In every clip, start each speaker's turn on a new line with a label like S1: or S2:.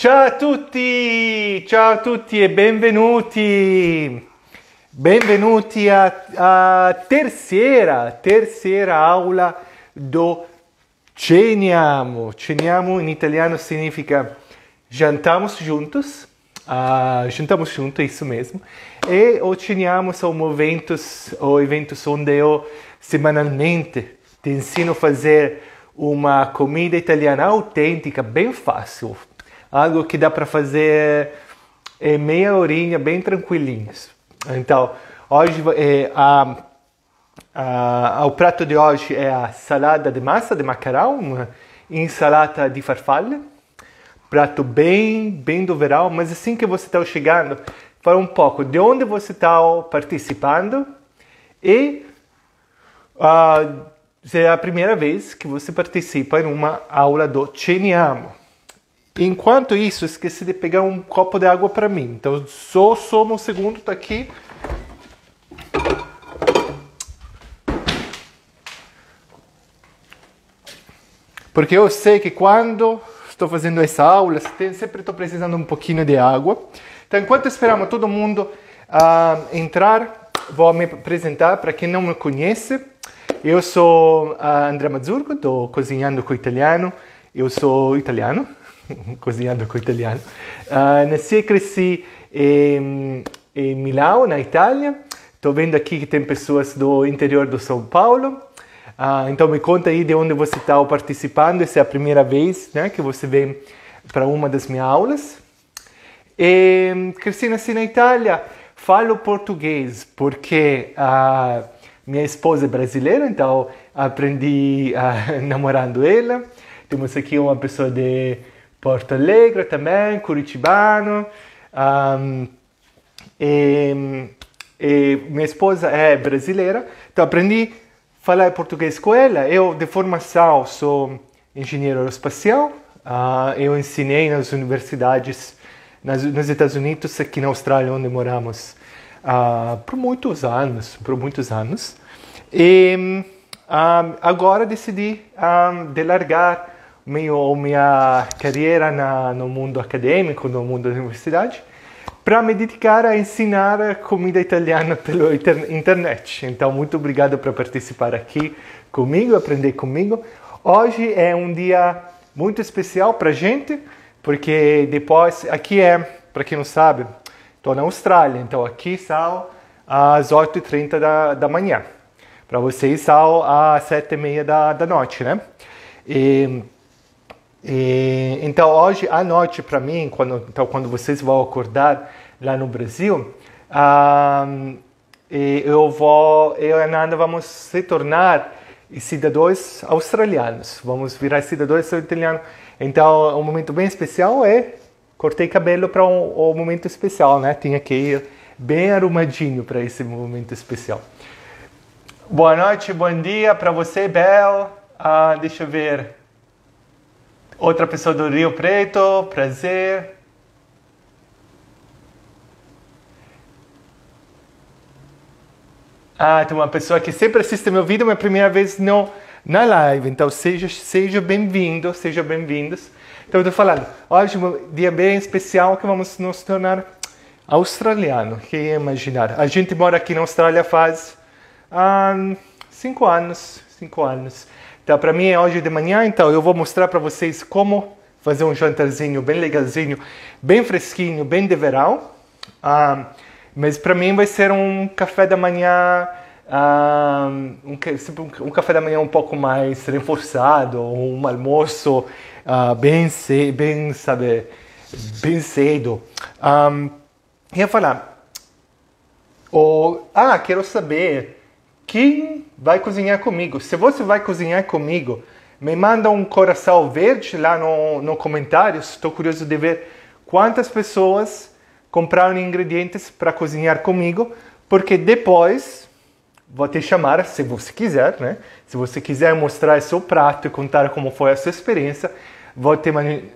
S1: Ciao a tutti, ciao a tutti e benvenuti. Benvenuti a terceira, terceira aula do Ceniamo. Ceniamo in italiano significa jantamos juntos. Uh, jantamos juntos, isso mesmo. E o Ceniamo são eventos, ou eventos onde eu semanalmente te ensino a fazer uma comida italiana autêntica, bem fácil. Algo que dá para fazer em meia horinha, bem tranquilinhos. Então, hoje é, a, a, o prato de hoje é a salada de massa de macarrão, uma ensalada de farfalle. Prato bem, bem do verão, mas assim que você está chegando, fala um pouco de onde você está participando e uh, se é a primeira vez que você participa em uma aula do Ceniamo. Enquanto isso, esqueci de pegar um copo de água para mim. Então, só soma um segundo, tá aqui. Porque eu sei que quando estou fazendo essa aula, sempre estou precisando um pouquinho de água. Então, enquanto esperamos todo mundo uh, entrar, vou me apresentar para quem não me conhece. Eu sou a Andrea Mazzurco, estou cozinhando com italiano. Eu sou italiano, cozinhando com italiano. Uh, nasci e cresci em, em Milão, na Itália. Estou vendo aqui que tem pessoas do interior do São Paulo. Uh, então me conta aí de onde você está participando. Essa é a primeira vez né, que você vem para uma das minhas aulas. E, cresci nasci na Itália. Falo português porque uh, minha esposa é brasileira, então aprendi uh, namorando ela. Temos aqui uma pessoa de Porto Alegre também, curitibano. Um, e, e minha esposa é brasileira, então aprendi a falar português com ela. Eu, de formação, sou engenheiro aeroespacial. Uh, eu ensinei nas universidades nas, nos Estados Unidos, aqui na Austrália, onde moramos uh, por muitos anos, por muitos anos. E um, agora decidi um, de largar meio minha carreira na, no mundo acadêmico, no mundo da universidade, para me dedicar a ensinar comida italiana pela internet. Então, muito obrigado por participar aqui comigo, aprender comigo. Hoje é um dia muito especial para gente, porque depois aqui é, para quem não sabe, estou na Austrália, então aqui são às 8h30 da, da manhã. Para vocês são às 7h30 da, da noite, né? E, e, então hoje à noite para mim, quando, então, quando vocês vão acordar lá no Brasil, um, eu vou, eu e a Nanda vamos se tornar cidadãos australianos, vamos virar cidadãos italianos. Então um momento bem especial é cortei cabelo para um, um momento especial, né? Tinha que ir bem arrumadinho para esse momento especial. Boa noite, bom dia para você, Bel. Ah, deixa eu ver. Outra pessoa do Rio Preto, prazer. Ah, tem uma pessoa que sempre assiste meu vídeo, mas primeira vez no, na live. Então seja, seja bem-vindo, seja bem-vindos. Então eu estou falando, hoje é um dia bem especial que vamos nos tornar australiano. Quem ia imaginar? A gente mora aqui na Austrália faz ah, cinco anos, cinco anos. Então, para mim é hoje de manhã, então eu vou mostrar para vocês como fazer um jantarzinho bem legalzinho, bem fresquinho, bem de verão. Ah, mas para mim vai ser um café da manhã, ah, um, um, café da manhã um pouco mais reforçado, um almoço ah, bem, cedo, bem, sabe, bem cedo. Um, ia falar, ah, quero saber quem vai cozinhar comigo. Se você vai cozinhar comigo, me manda um coração verde lá no, no comentários. Estou curioso de ver quantas pessoas compraram ingredientes para cozinhar comigo, porque depois vou te chamar, se você quiser, né? Se você quiser mostrar seu prato e contar como foi a sua experiência, vou te,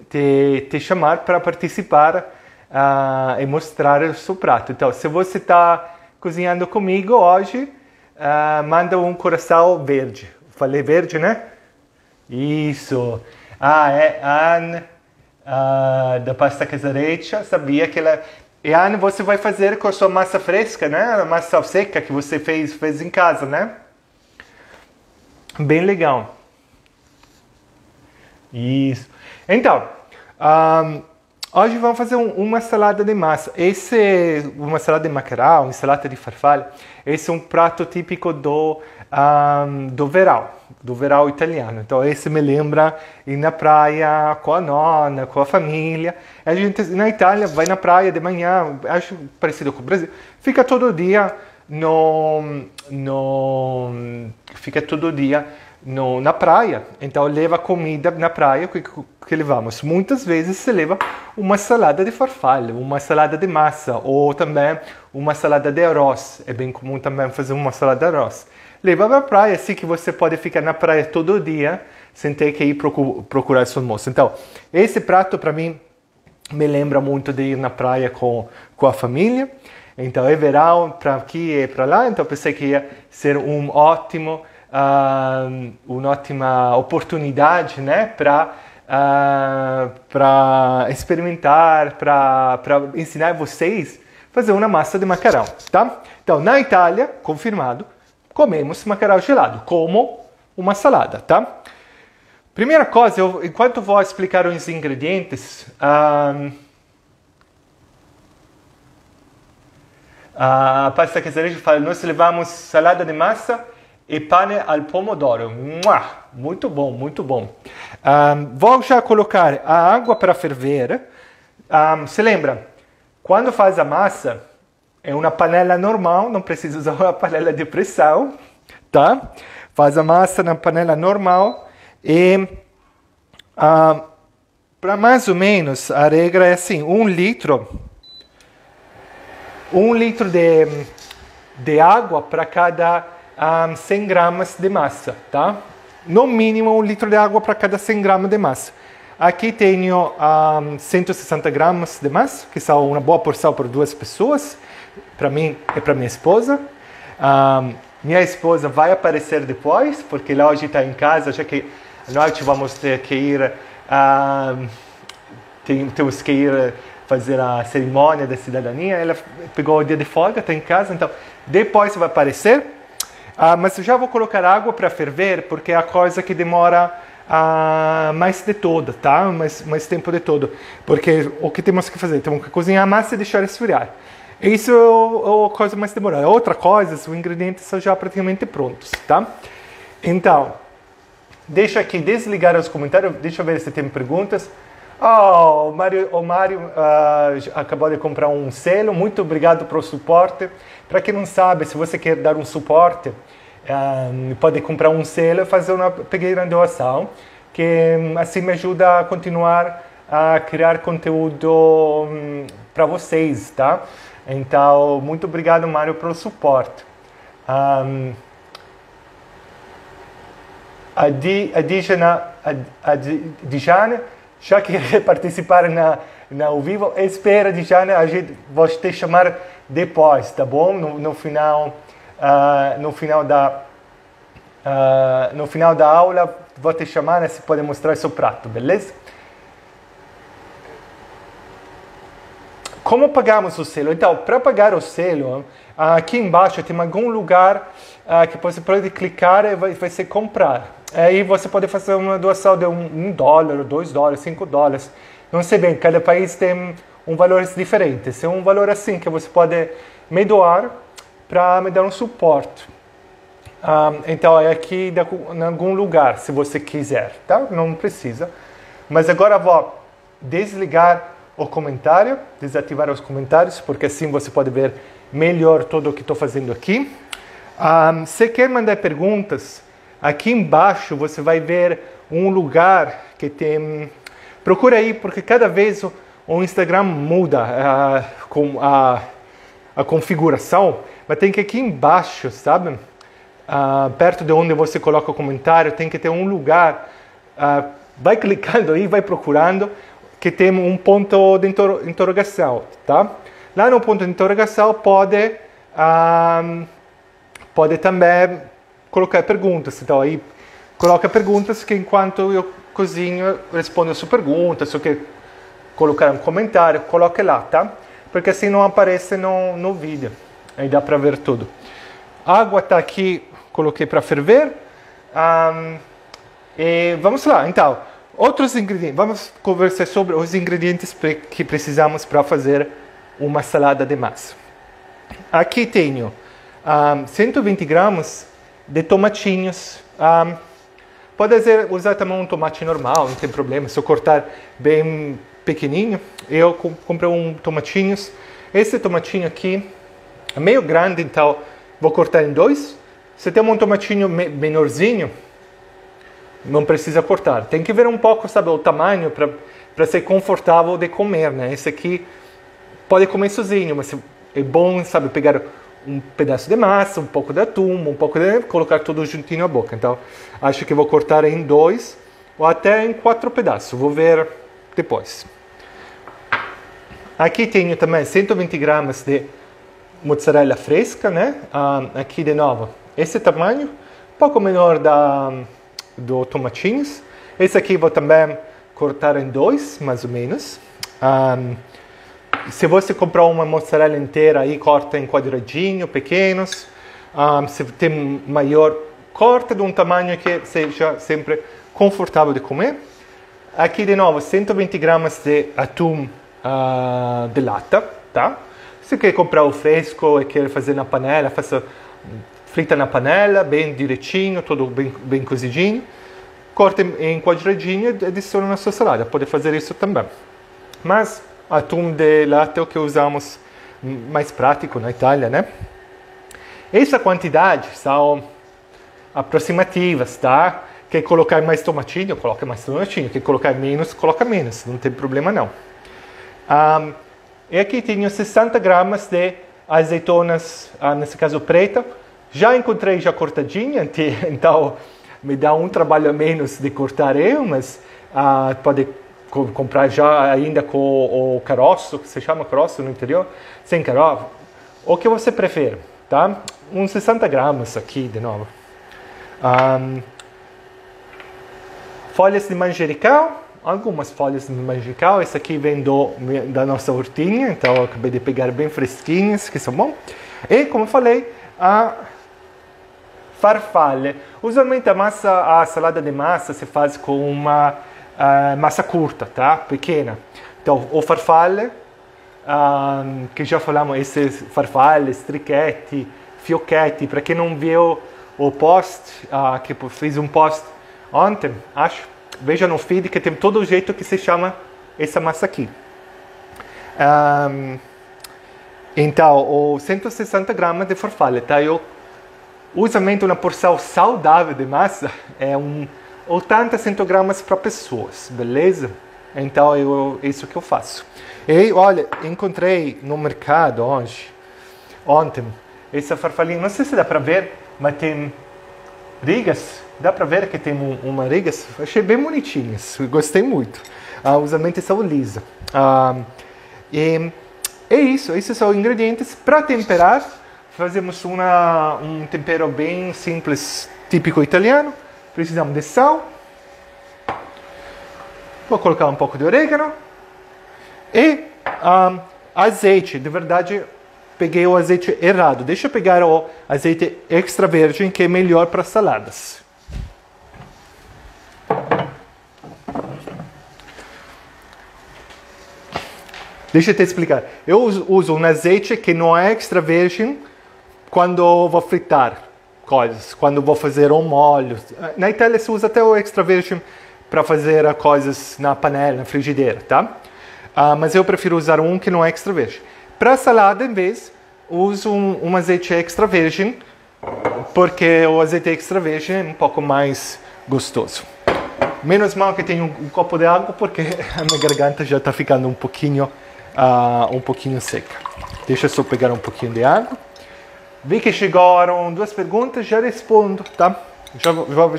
S1: te, te chamar para participar uh, e mostrar o seu prato. Então, se você está cozinhando comigo hoje, uh, manda um coração verde. Falei verde, né? Isso. Ah, é Anne uh, da pasta casareccia, sabia que ela... E Ana, você vai fazer com a sua massa fresca, né? A massa seca que você fez, fez em casa, né? Bem legal. Isso. Então, um, hoje vamos fazer um, uma salada de massa. Esse é uma salada de macarrão, uma salada de farfalha. Esse é um prato típico do, um, do verão, do verão italiano. Então, esse me lembra ir na praia com a nona, com a família. A gente na Itália vai na praia de manhã, acho parecido com o Brasil. Fica todo dia no, no fica todo dia no, na praia. Então leva comida na praia que, que levamos. Muitas vezes se leva uma salada de farfalha, uma salada de massa ou também uma salada de arroz. É bem comum também fazer uma salada de arroz. Leva para a praia, assim que você pode ficar na praia todo dia sem ter que ir procurar seu almoço. Então, esse prato para mim me lembra muito de ir na praia com, com a família. Então, é verão para aqui e para lá, então pensei que ia ser um ótimo uh, un'ottima opportunidade né, para uh, para experimentar, para ensinar vocês a fazer uma massa de macarrão, tá? Então, na Itália, confirmado, comemos macarrão gelado como uma salada, tá? Primeira coisa, eu, enquanto vou explicar os ingredientes, um, a pasta casereja fala, nós levamos salada de massa e pane al pomodoro. Mua! Muito bom, muito bom. Um, vou já colocar a água para ferver. Um, se lembra, quando faz a massa, é uma panela normal, não precisa usar uma panela de pressão, tá? Faz a massa na panela normal e para mais ou menos a regra é assim, um litro, um litro de, de água para cada um, 100 gramas de massa, tá? No mínimo um litro de água para cada 100 gramas de massa. Aqui tenho um, 160 gramas de massa, que são uma boa porção para duas pessoas, para mim e para minha esposa. Um, minha esposa vai aparecer depois, porque hoje está em casa, já que nós vamos ter que ir, um, tem, temos que ir fazer a cerimônia da cidadania. Ela pegou o dia de folga, está em casa, então depois vai aparecer. Ah, mas já vou colocar água para ferver, porque é a coisa que demora ah, mais de todo, tá? Mais, mais tempo de todo. Porque o que temos que fazer? Temos que cozinhar a massa e deixar esfriar. Isso é a coisa mais demorada. Outra coisa, os ingredientes são já praticamente prontos, tá? Então, deixa aqui desligar os comentários. Deixa eu ver se tem perguntas. Oh, o Mário, o Mário uh, acabou de comprar um selo. Muito obrigado pelo suporte. Para quem não sabe, se você quer dar um suporte, pode comprar um selo e fazer uma pequena doação, que assim me ajuda a continuar a criar conteúdo um, para vocês, tá? Então, muito obrigado, Mário, pelo suporte. Um, a, Di, a Dijana, a, a Dijana, já que participar na, na ao vivo, espera, Dijana, a gente vou te chamar depois, tá bom? No, no final, uh, no final da uh, no final da aula vou te chamar e você pode mostrar seu prato, beleza? Como pagamos o selo? Então, para pagar o selo, aqui embaixo tem algum lugar que você pode clicar e vai, vai ser comprar. Aí você pode fazer uma doação de um, um dólar, dois dólares, cinco dólares. Não sei bem, cada país tem um valor diferente. É um valor assim que você pode me doar para me dar um suporte. Então é aqui em algum lugar, se você quiser, tá? Não precisa. Mas agora vou desligar o comentário, desativar os comentários, porque assim você pode ver melhor tudo o que estou fazendo aqui. Um, se quer mandar perguntas, aqui embaixo você vai ver um lugar que tem. Procura aí, porque cada vez o Instagram muda uh, com a, a configuração, mas tem que aqui embaixo, sabe? Uh, perto de onde você coloca o comentário, tem que ter um lugar. Uh, vai clicando aí, vai procurando, que tem um ponto de interrogação, tá? Lá no ponto de interrogação pode, pode também colocar perguntas. Então aí coloca perguntas que enquanto eu cozinho respondo a sua pergunta, se eu colocar um comentário, coloque lá, tá? Porque assim não aparece no, no vídeo. Aí dá para ver tudo. A água está aqui, coloquei para ferver. Um, e vamos lá, então. Outros ingredientes. Vamos conversar sobre os ingredientes que precisamos para fazer uma salada de massa. Aqui tenho um, 120 gramas de tomatinhos. Um, pode usar também um tomate normal, não tem problema. Se eu cortar bem pequenininho, eu comprei um tomatinhos. Esse tomatinho aqui é meio grande, então vou cortar em dois. Se tem um tomatinho menorzinho, não precisa cortar. Tem que ver um pouco, sabe, o tamanho para ser confortável de comer, né? Esse aqui pode comer sozinho, mas é bom, sabe, pegar um pedaço de massa, um pouco de atum, um pouco de... colocar tudo juntinho na boca. Então, acho que vou cortar em dois ou até em quatro pedaços. Vou ver depois. Aqui tenho também 120 gramas de mozzarella fresca, né? Ah, aqui de novo, esse tamanho, pouco menor da do tomatinhos. Esse aqui vou também cortar em dois, mais ou menos. Um, se você comprar uma mozzarella inteira, aí corta em quadradinho, pequenos. Um, se tem maior, corta de um tamanho que seja sempre confortável de comer. Aqui de novo, 120 gramas de atum uh, de lata, tá? Se quer comprar o fresco e quer fazer na panela, faça frita na panela, bem direitinho, tudo bem, bem cozidinho. Corta em quadradinho e adiciona na sua salada. Pode fazer isso também. Mas atum de latte é o que usamos mais prático na Itália, né? Essa quantidade são aproximativas, tá? Quer colocar mais tomatinho, coloca mais tomatinho. Quer colocar menos, coloca menos. Não tem problema não. Um, e aqui tenho 60 gramas de azeitonas, uh, nesse caso preta, já encontrei já cortadinha, então me dá um trabalho a menos de cortar eu, mas uh, pode comprar já ainda com o caroço, que se chama caroço no interior, sem caroço, o que você prefere, tá? Uns 60 gramas aqui de novo. Um, folhas de manjericão, algumas folhas de manjericão, esse aqui vem do, da nossa hortinha, então acabei de pegar bem fresquinhas, que são bom. E como eu falei, a farfalle. Usualmente a massa, a salada de massa se faz com uma uh, massa curta, tá? Pequena. Então, o farfalle, um, que já falamos, esses farfalles, triquetti, fiocchetti, para quem não viu o post, uh, que fiz um post ontem, acho, veja no feed que tem todo o jeito que se chama essa massa aqui. Um, então, o 160 gramas de farfalle, tá? Eu Usualmente uma porção saudável de massa é um 80 centagramas para pessoas, beleza? Então eu, é isso que eu faço. E olha, encontrei no mercado hoje, ontem, essa farfalinha, não sei se dá para ver, mas tem rigas, dá para ver que tem um, uma rigas, achei bem bonitinhas, gostei muito. Uh, usualmente são lisa. Uh, e é isso, esses são ingredientes para temperar fazemos uma, um tempero bem simples, típico italiano. Precisamos de sal. Vou colocar um pouco de orégano. E um, azeite. De verdade, peguei o azeite errado. Deixa eu pegar o azeite extra virgem, que é melhor para saladas. Deixa eu te explicar. Eu uso um azeite que não é extra virgem, quando vou fritar coisas, quando vou fazer um molho. Na Itália se usa até o extra virgin para fazer coisas na panela, na frigideira, tá? Uh, mas eu prefiro usar um que não é extra virgin. Para salada, em vez, uso um, um, azeite extra virgin, porque o azeite extra virgin é um pouco mais gostoso. Menos mal que tenho um, um copo de água, porque a minha garganta já está ficando um pouquinho, uh, um pouquinho seca. Deixa eu só pegar um pouquinho de água. Vi que chegaram duas perguntas, já respondo, tá? Já, vou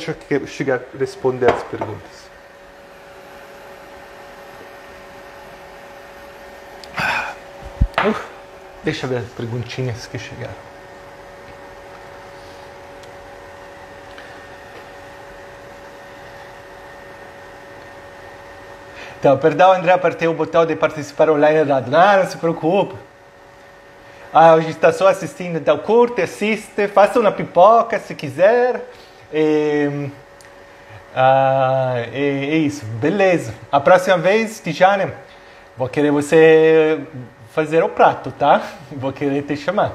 S1: chegar a responder as perguntas. Uh, deixa eu ver as perguntinhas que chegaram. Então, perdão, André, apertei o botão de participar online errado. Não, não se preocupe. Ah, hoje está só assistindo, então curte, assiste, faça uma pipoca se quiser. E, ah, é, é isso, beleza. A próxima vez, Tijane, vou querer você fazer o prato, tá? Vou querer te chamar.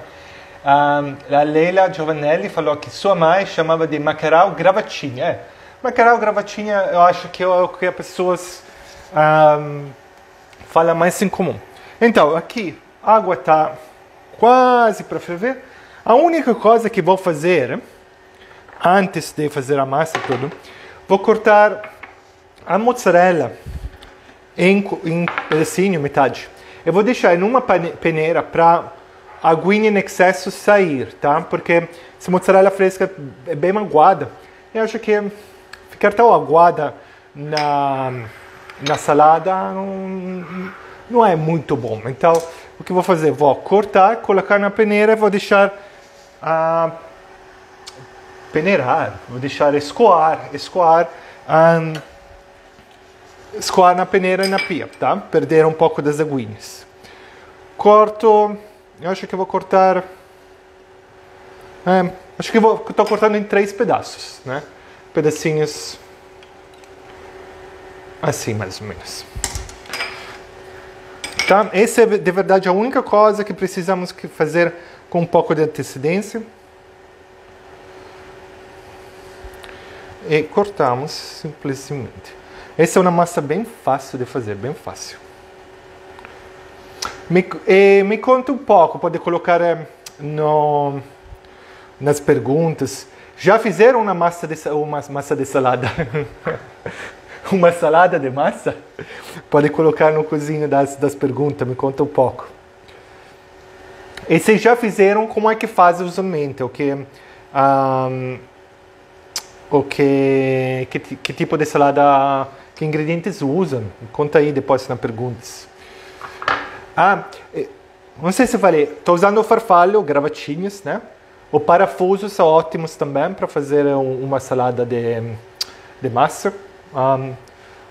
S1: Ah, a Leila Giovanelli falou que sua mãe chamava de macarrão gravatinha. É, macarrão gravatinha eu acho que é o que as pessoas um, falam mais em comum. Então, aqui, água está quase para ferver. A única coisa que vou fazer, antes de fazer a massa tudo, vou cortar a mozzarella em, em pedacinho, metade. Eu vou deixar em uma peneira para a aguinha em excesso sair, tá? Porque se mozzarella fresca é bem aguada, eu acho que ficar tão aguada na, na salada não, não é muito bom. Então, o que vou fazer? Vou cortar, colocar na peneira vou deixar ah, peneirar, vou deixar escoar, escoar, um, escoar na peneira e na pia, tá? Perder um pouco das aguinhas. Corto, eu acho que vou cortar, é, acho que estou cortando em três pedaços, né? Pedacinhos assim mais ou menos. Tá? Essa é de verdade a única coisa que precisamos fazer com um pouco de antecedência. E cortamos simplesmente. Essa é uma massa bem fácil de fazer, bem fácil. Me, me conta um pouco, pode colocar eh, no, nas perguntas. Já fizeram uma massa de, uma massa de salada? uma salada de massa? Pode colocar no cozinho das, das perguntas, me conta um pouco. E vocês já fizeram, como é que faz usualmente? O que, um, o que, que, que, tipo de salada, que ingredientes usam? Conta aí depois nas perguntas. Ah, não sei se falei, estou usando o farfalho, gravatinhas, né? O parafuso são ótimos também para fazer uma salada de, de massa. Um,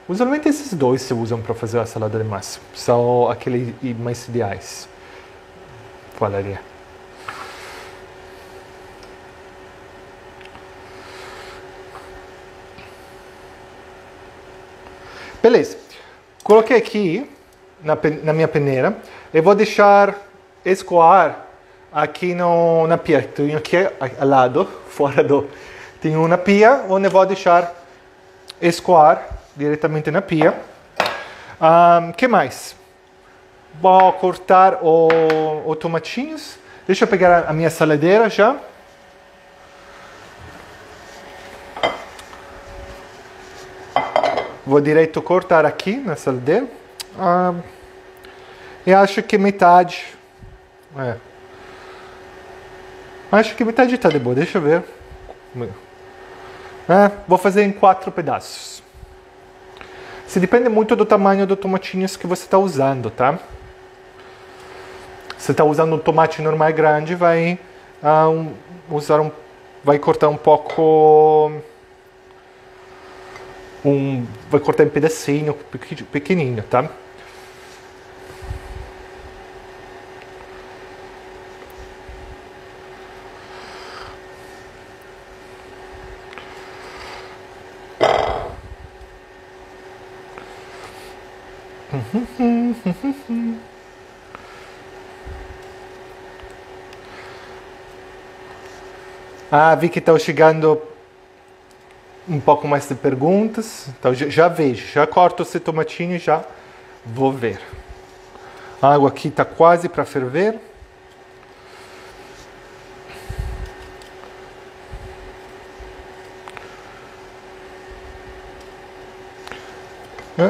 S1: usualmente esses dois se usam para fazer a salada de massa. São aqueles mais ideais. Falaria. Beleza. Coloquei aqui na, na minha peneira. Eu vou deixar escoar aqui no, na pia. Tenho aqui ao lado, fora do... Tenho uma pia onde vou deixar escoar diretamente na pia. Um, que mais? Vou cortar o, o tomatinhos. Deixa eu pegar a minha saladeira já. Vou direito cortar aqui na saladeira. Um, eu acho que metade. É. Acho que metade está de boa. Deixa eu ver. É, vou fazer em quatro pedaços. Se depende muito do tamanho do tomatinhos que você está usando, tá? Se está usando um tomate normal grande, vai uh, um, usar um, vai cortar um pouco, um, vai cortar em pedacinho pequenininho, tá? Ah, vi que estão chegando um pouco mais de perguntas. Então já, já vejo, já corto esse tomatinho e já vou ver. A água aqui está quase para ferver.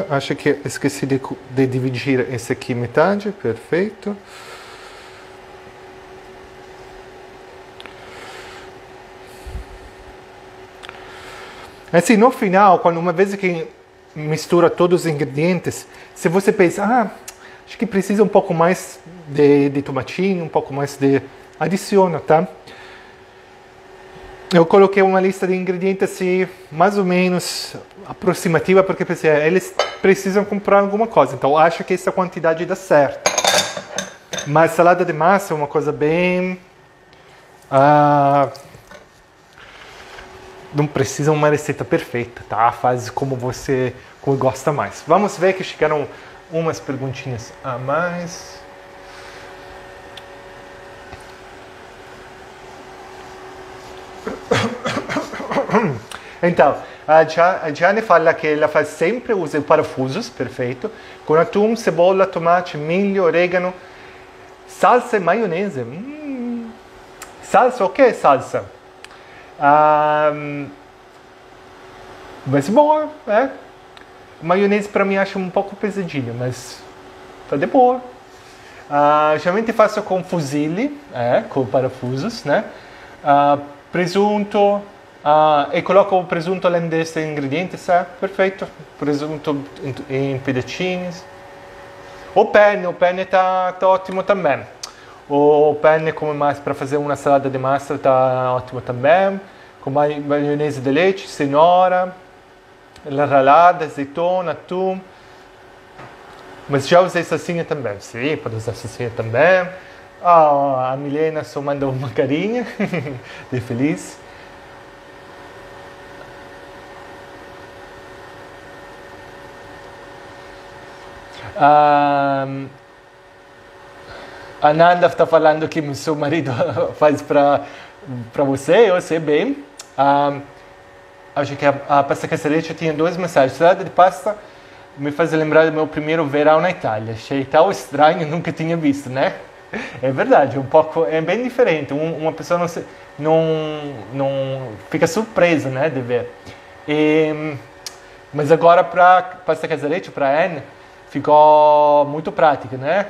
S1: acho que esqueci de, de dividir esse aqui metade, perfeito. Assim, no final, quando uma vez que mistura todos os ingredientes, se você pensa, ah, acho que precisa um pouco mais de, de tomatinho, um pouco mais de... adiciona, tá? eu coloquei uma lista de ingredientes assim, mais ou menos aproximativa, porque pensei, eles precisam comprar alguma coisa, então acho que essa quantidade dá certo. Mas salada de massa é uma coisa bem. Uh, não precisa uma receita perfeita, tá? Faz como você como gosta mais. Vamos ver que chegaram umas perguntinhas a mais. Então, a Gianni fala que ela faz sempre usa parafusos, perfeito, com atum, cebola, tomate, milho, orégano, salsa e maionese. Hum. Salsa, o que é salsa? Um, mas boa, é. Maionese para mim acho um pouco pesadinho, mas tá de boa. Uh, geralmente faço com fusilli, é, com parafusos, né? Uh, presunto, e coloco o presunto além destes ingredientes, é perfeito. Presunto em pedacinhos. O penne, o penne está tá ótimo também. O penne como mais para fazer uma salada de massa está ótimo também. Com maionese de leite, cenoura, ralada, azeitona, atum. Mas já usei salsinha também. Sim, pode usar salsinha também. Ah, a Milena só mandou uma carinha de feliz. Um, a Nanda está falando que o seu marido faz para você, eu sei bem. Um, acho que a, a pasta caçarete tinha duas mensagens. Salada de pasta me faz lembrar do meu primeiro verão na Itália. Achei tão estranho, nunca tinha visto, né? É verdade, um pouco é bem diferente. Um, uma pessoa não, se, não não fica surpresa, né, de ver. E, mas agora para pasta caçarete, para Anne, ficou muito prática, né?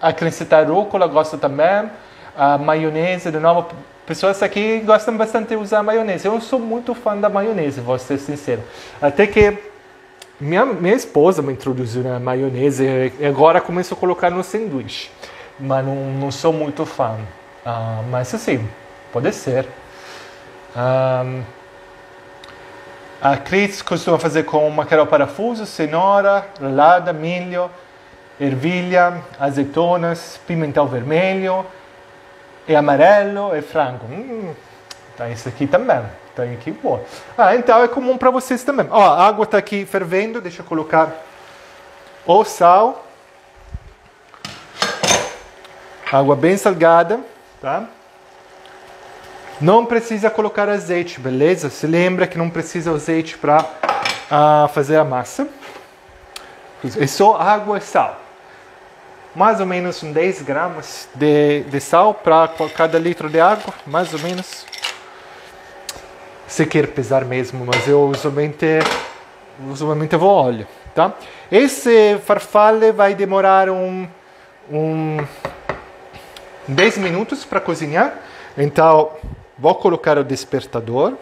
S1: Acrescentar rúcula, gosto também. A maionese, de novo, pessoas aqui gostam bastante de usar maionese. Eu sou muito fã da maionese, vou ser sincero. Até que minha, minha esposa me introduziu na maionese e agora começo a colocar no sanduíche. Mas não, não sou muito fã. Uh, mas assim, pode ser. Um, a Cris costuma fazer com mackerel parafuso, cenoura, ralada, milho, ervilha, azeitonas, pimentão vermelho, e amarelo e frango. Hum, tá isso aqui também. Tá aqui boa. Ah, então é comum para vocês também. Ó, a água está aqui fervendo, deixa eu colocar o sal. Água bem salgada, tá? Não precisa colocar azeite, beleza? Se lembra que não precisa azeite para uh, ah, fazer a massa. É só água e sal. Mais ou menos 10 gramas de, de sal para cada litro de água, mais ou menos. Se quer pesar mesmo, mas eu usualmente, usualmente vou óleo, tá? Esse farfalle vai demorar um, um 10 minutos para cozinhar. Então, Vou colocar o despertador.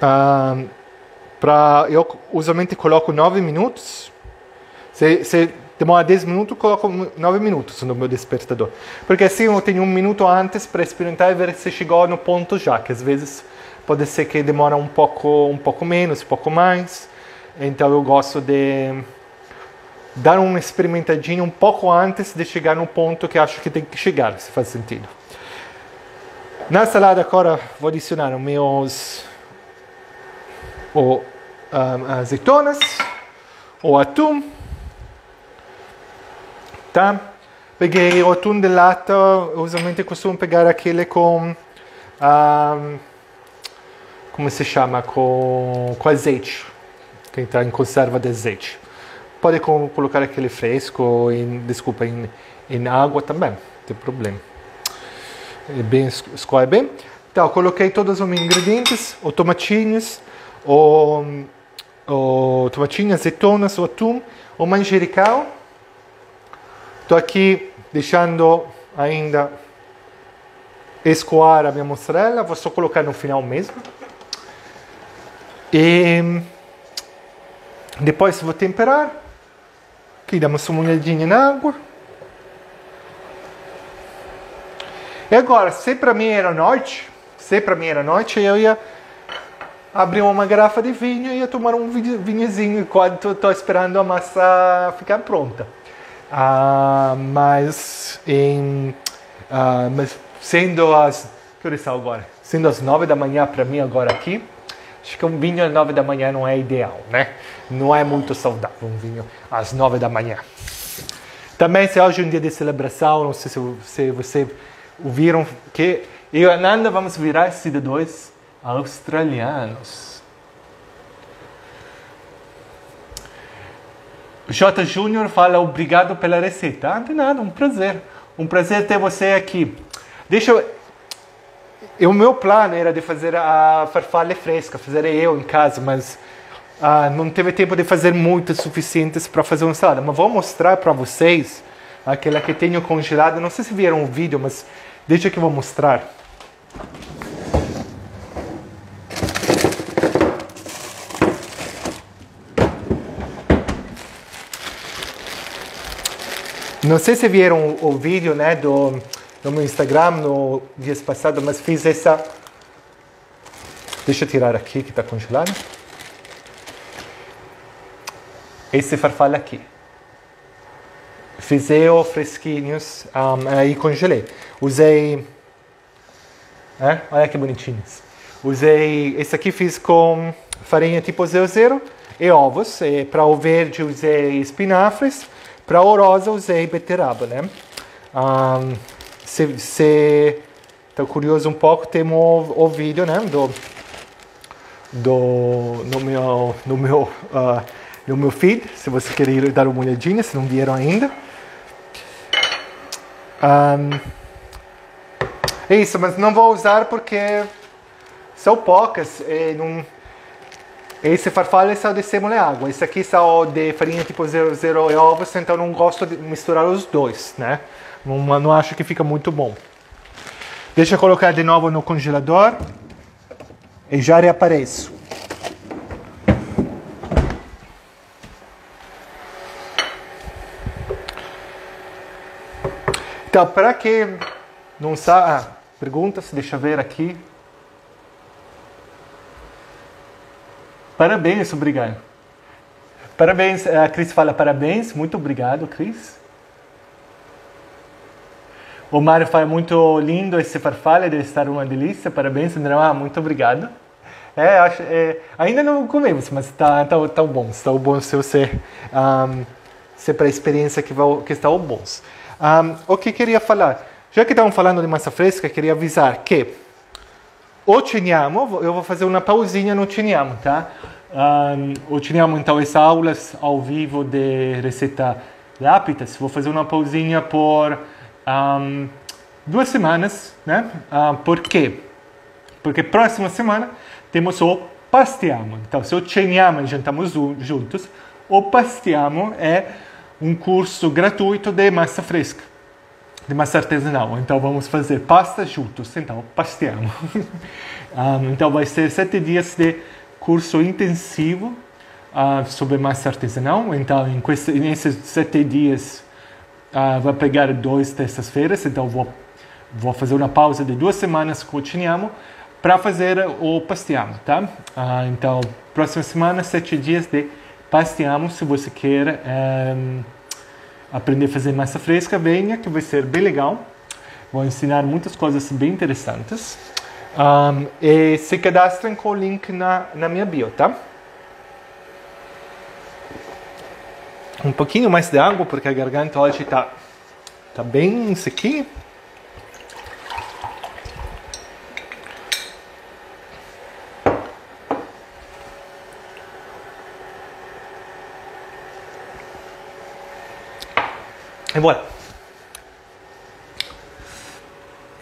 S1: Ah, pra, eu usualmente coloco 9 minutos. Se, se demora 10 minutos, coloco 9 minutos no meu despertador. Porque assim eu tenho um minuto antes para experimentar e ver se chegou no ponto já, que às vezes pode ser que demora um pouco, um pouco menos, um pouco mais. Então eu gosto de dar uma experimentadinha um pouco antes de chegar no ponto que acho que tem que chegar, se faz sentido. Na salada agora vou adicionar os meus o, um, azeitonas, o atum, tá? Peguei lata, usualmente costumo pegar aquele com, um, como se chama, com, com azeite, que está em conserva de azeite. Pode colocar aquele fresco, em, desculpa, em, em água também, não tem problema é bem, bem. Então, coloquei todos os ingredientes, o tomatinhos, o, o tomatinho, azeitonas, o atum, o manjericão. Estou aqui deixando ainda escoar a minha mozzarella, vou só colocar no final mesmo. E depois vou temperar. Aqui damos uma olhadinha na água. E agora, se para mim era noite, se para mim era noite, eu ia abrir uma garrafa de vinho e ia tomar um vinhozinho enquanto estou esperando a massa ficar pronta. Uh, mas, em, uh, mas sendo as que horas são agora? Sendo as nove da manhã para mim agora aqui, acho que um vinho às nove da manhã não é ideal, né? Não é muito saudável um vinho às nove da manhã. Também se hoje é um dia de celebração, não sei se, se você ouviram que eu e a Nanda vamos virar cidadãos australianos. J. Júnior fala obrigado pela receita. Ah, de nada, um prazer. Um prazer ter você aqui. Deixa eu o meu plano era de fazer a farfalha fresca, fazer eu em casa, mas ah, não teve tempo de fazer muitas suficientes para fazer uma salada. Mas vou mostrar para vocês aquela que tenho congelada. Não sei se viram o vídeo, mas deixa que eu vou mostrar. Não sei se viram o, o vídeo né, do no meu Instagram no dias passado, mas fiz essa. Deixa eu tirar aqui que está congelado. Esse farfalha aqui. Fiz eu fresquinhos um, aí congelei. Usei. É? Olha que bonitinhos. Usei. Esse aqui fiz com farinha tipo 00 e ovos. Para o verde usei espinafres. Para o rosa usei beterraba, né? Um, se você está curioso um pouco, temos o, o vídeo né, do, do, no meu, no meu, uh, no meu feed, se você quer ir dar uma olhadinha, se não viram ainda. Um, é isso, mas não vou usar porque são poucas. E não, esse farfalho é só de sêmola e água. Esse aqui só de farinha tipo 00 e ovos, então não gosto de misturar os dois, né? Não, não acho que fica muito bom. Deixa eu colocar de novo no congelador e já reapareço. Então, para quem não sabe, ah, perguntas, deixa eu ver aqui. Parabéns, obrigado. Parabéns, a Cris fala parabéns, muito obrigado, Cris. O Mário fala muito lindo esse farfalha, deve estar uma delícia. Parabéns, André. Ah, muito obrigado. É, acho, é, ainda não comemos, mas está tá, tá bom. Está bom se você um, se para a experiência que, vai, que está bons. Um, o que queria falar? Já que estamos falando de massa fresca, queria avisar que o ciniamo, eu vou fazer uma pausinha no ciniamo, tá? Um, o ciniamo, então, essas aulas ao vivo de receita rápidas, vou fazer uma pausinha por um, duas semanas, né? Uh, por quê? Porque próxima semana temos o Pastiamo. Então, se o e jantamos juntos, o Pastiamo é um curso gratuito de massa fresca, de massa artesanal. Então, vamos fazer pasta juntos. Então, Pastiamo. um, então, vai ser sete dias de curso intensivo uh, sobre massa artesanal. Então, em nesses sete dias uh, vai pegar dois terças-feiras, então vou, vou fazer uma pausa de duas semanas Chiniamo para fazer o pastiamo, tá? Uh, então, próxima semana, sete dias de pastiamo, se você quer um, aprender a fazer massa fresca, venha, que vai ser bem legal. Vou ensinar muitas coisas bem interessantes. Um, e se cadastrem com o link na, na minha bio, tá? um pouquinho mais de água, porque a garganta hoje está tá bem sequinha. E bora.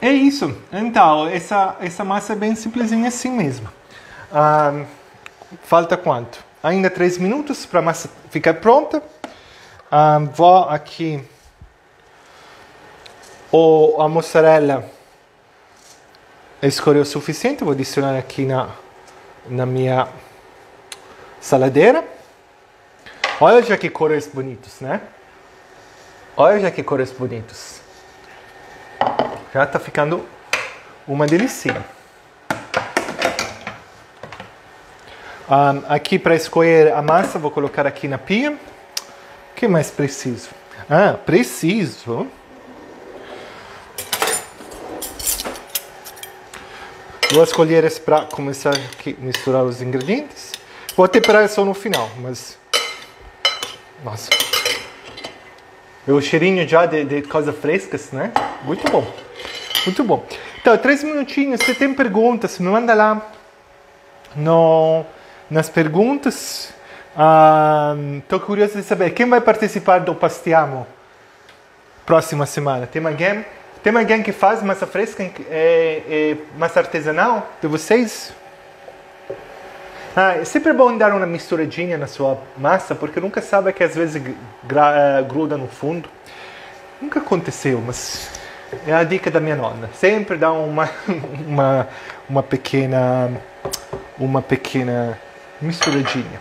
S1: É isso. Então, essa, essa massa é bem simplesinha assim mesmo. Ah, falta quanto? Ainda 3 minutos para a massa ficar pronta. Um, vou aqui o, a mussarela escorreu o suficiente, vou adicionar aqui na, na minha saladeira. Olha já que cores bonitos, né? Olha que cores bonitos. Já está ficando uma delícia. Um, aqui para escolher a massa, vou colocar aqui na pia. O que mais preciso? Ah, preciso duas colheres para começar a misturar os ingredientes. Vou temperar só no final, mas. Nossa. O cheirinho já de, de coisas frescas, né? Muito bom. Muito bom. Então, três minutinhos. Se tem perguntas, me manda lá no, nas perguntas. Estou curioso de saber quem vai participar do Pastiamo próxima semana. Tem alguém? Tem alguém que faz massa fresca, é, é, massa artesanal de vocês? Ah, é sempre bom dar uma misturadinha na sua massa, porque nunca sabe que às vezes eh, gruda no fundo. Nunca aconteceu, mas é a dica da minha nona. Sempre dá uma, uma, uma pequena, uma pequena misturadinha.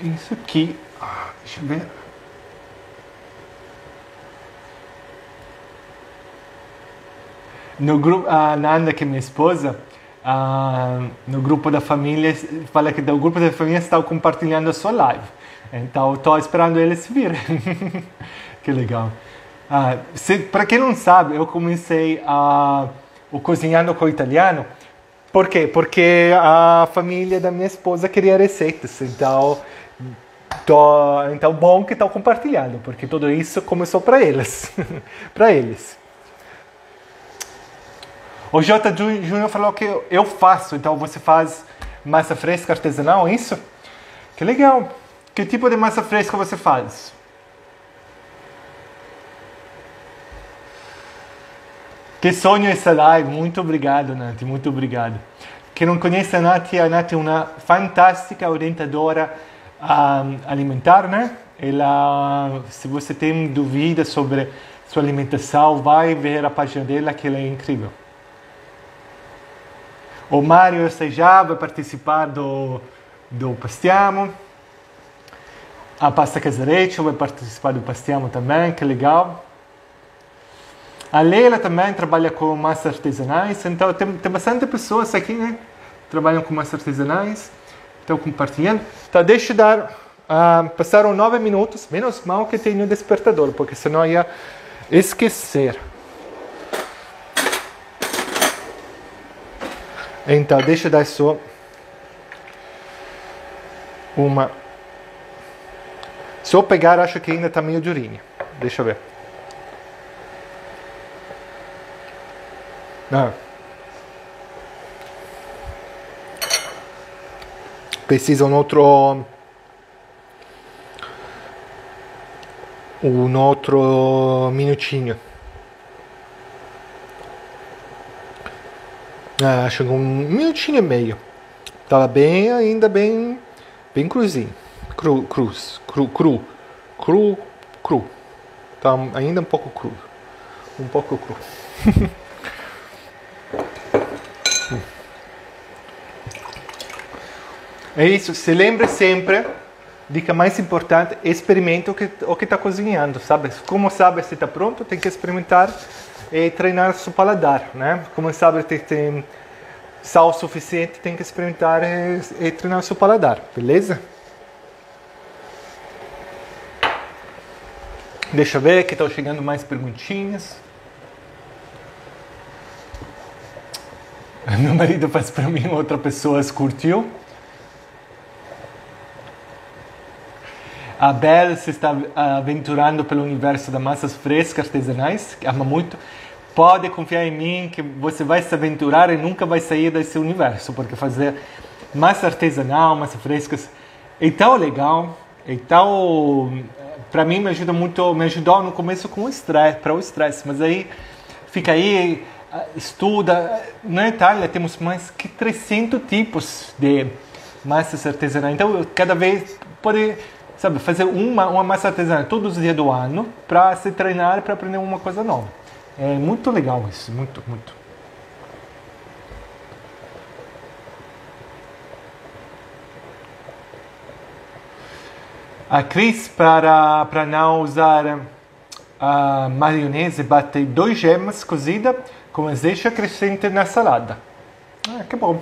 S1: Isso aqui, ah, deixa eu ver. No grupo, a Nanda, que é minha esposa, no grupo da família, fala que o grupo da família está compartilhando a sua live. Então, estou esperando eles virem. que legal. Ah, Para quem não sabe, eu comecei a, o Cozinhando com o Italiano. Por quê? Porque a família da minha esposa queria receitas. Então, tô, então bom que estão compartilhando, porque tudo isso começou para eles. para eles. O J. Júnior falou que eu faço, então você faz massa fresca artesanal, é isso? Que legal! Que tipo de massa fresca você faz? Que sonho essa live! Muito obrigado, Nath, muito obrigado. Quem não conhece a Nath, a Nath é uma fantástica orientadora um, alimentar, né? Ela, se você tem dúvidas sobre sua alimentação, vai ver a página dela que ela é incrível. O Mário já vai participar do, do Pastiamo. A Pasta Casareccio vai participar do Pastiamo também, que legal. A Leila também trabalha com massas artesanais, então tem, tem bastante pessoas aqui, né? Trabalham com massas artesanais, estão compartilhando. Então deixa eu dar, uh, passaram nove minutos, menos mal que tenho despertador, porque senão ia esquecer. Então, deixa eu dar só uma. Se eu pegar, acho que ainda está meio durinho. Deixa eu ver. Não. Precisa um outro. Um outro minutinho. Ah, chegou um minutinho e meio. Tava bem, ainda bem, bem cruzinho. Cru, cruz, cru, cru, cru, cru. Tá ainda um pouco cru. Um pouco cru. é isso, se lembre sempre, dica mais importante, experimenta o que o está cozinhando, sabe? Como sabe se está pronto, tem que experimentar e treinar seu paladar, né? Como sabe que tem sal suficiente, tem que experimentar e, e treinar seu paladar, beleza? Deixa eu ver que estão chegando mais perguntinhas. Meu marido faz para mim, outra pessoa curtiu. A se está aventurando pelo universo das massas frescas artesanais, que ama muito. Pode confiar em mim que você vai se aventurar e nunca vai sair desse universo, porque fazer massa artesanal, massa frescas é tão legal, é tão para mim me ajuda muito, me ajudou no começo com o estresse, para o estresse, mas aí fica aí estuda. Na Itália temos mais que 300 tipos de massas artesanais. Então, cada vez pode sabe, fazer uma, uma massa artesanal todos os dias do ano para se treinar para aprender uma coisa nova. É muito legal isso, muito, muito. A Cris, para, para não usar a maionese, bater dois gemas cozidas com azeite acrescente na salada. Ah, que bom.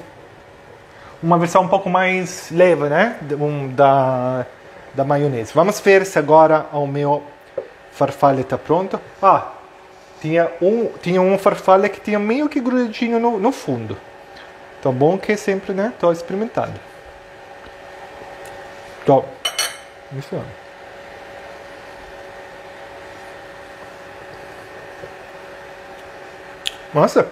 S1: Uma versão um pouco mais leve, né? Um, da, da maionese. Vamos ver se agora o meu farfalle está pronto. Ah, tinha um, tinha um farfalle que tinha meio que grudadinho no, no fundo. Então, bom que sempre, né? Estou experimentando. Então, misturando. Nossa!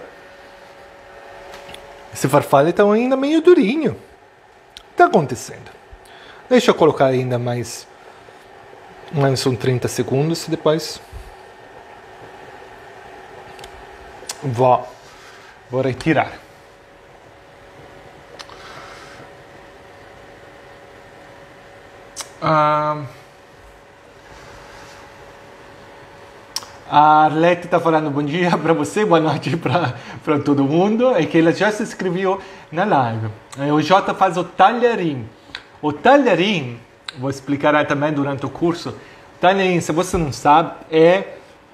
S1: Esse farfalle está ainda meio durinho. O que está acontecendo? Deixa eu colocar ainda mais, mais uns 30 segundos e depois vou, vou retirar. Ah, a Arlete está falando bom dia para você, boa noite para todo mundo. É que ela já se inscreveu na live. O Jota faz o talharim. O talharim, vou explicar também durante o curso. Talharim, se você não sabe, é